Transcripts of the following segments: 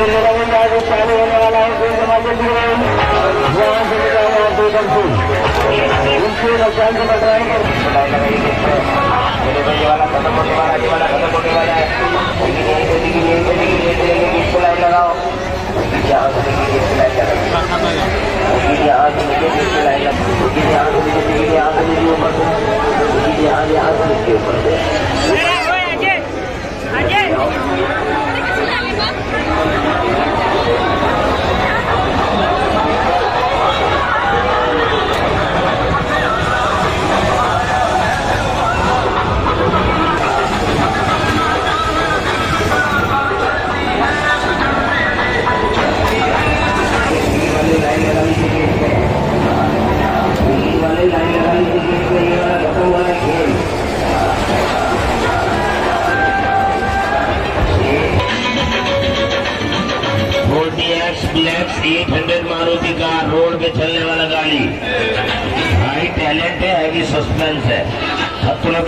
چالو ہونے والا ہے کوئی سماجی دے رہے ہیں وہاں سے نکالنا دو دم سے ان سے نقصان سے بچ رہے ہیں والا ختم ہونے والا یہ والا ختم ہونے والا ہے سلائی لگاؤ یہاں سے سلائی لگاؤ یہاں سے سلائی لگاؤ یہاں سے یہاں سے اوپر سے یہاں یہاں سے اس کے اوپر سے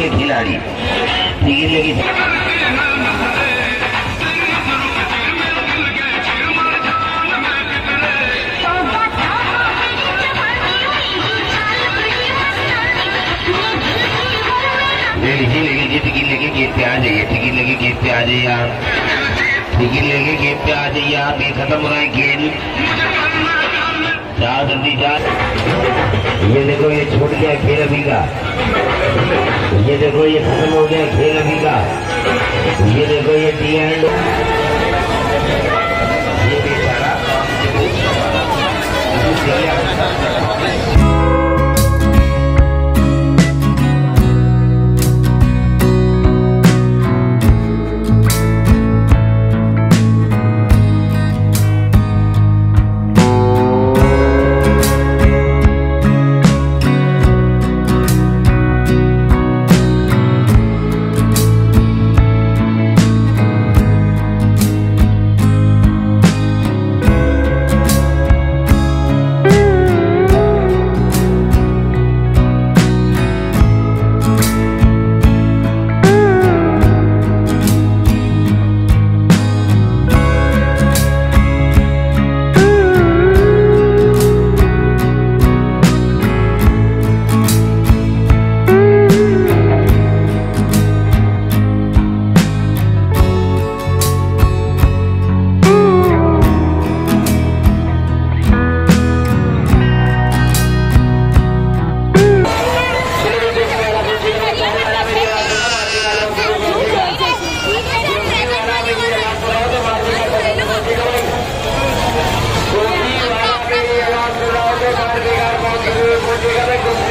کے کھلاڑی۔ نگیری کی ٹکٹ لے کے گیٹ پہ آ جائیے۔ ٹکٹ لے کے گیٹ پہ آ جائیے آپ ٹکٹ لے کے گیٹ پہ آ جائیے آپ یہ ختم ہو رہا ہے گیم جا جلدی یہ دیکھو، یہ چھوٹ گیا کھیل ابھی کا۔ یہ دیکھو، یہ ختم ہو گیا کھیل ابھی کا۔ یہ دیکھو، یہ ٹی اینڈ chega na